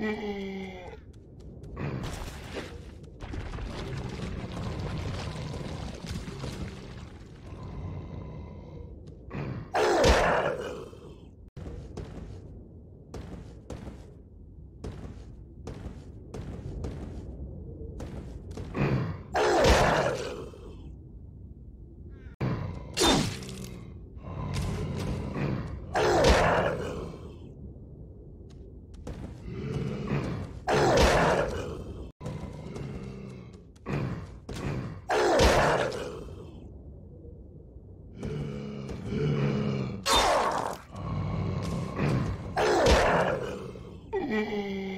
嗯 do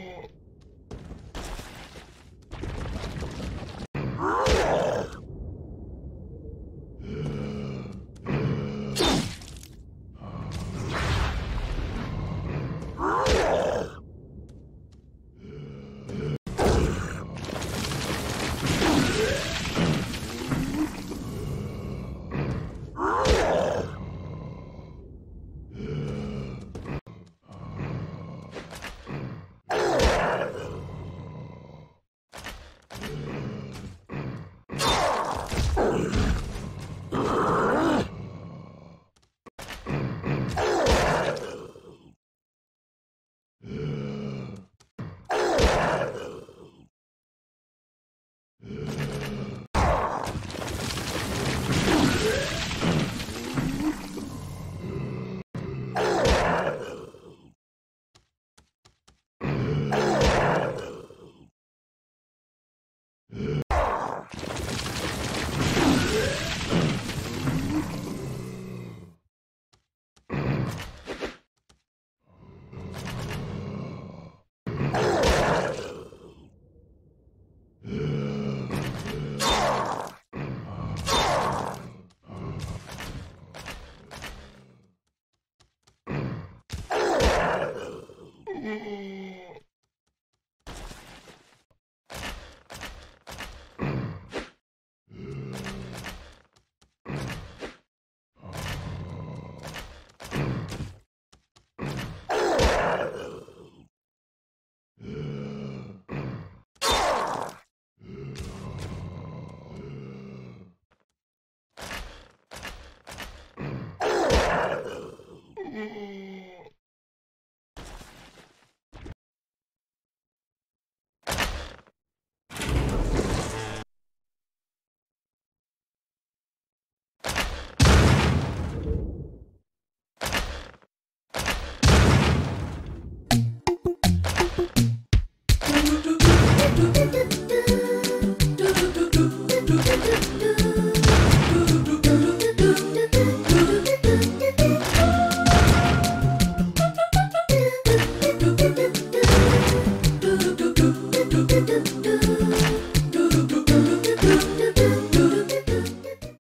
do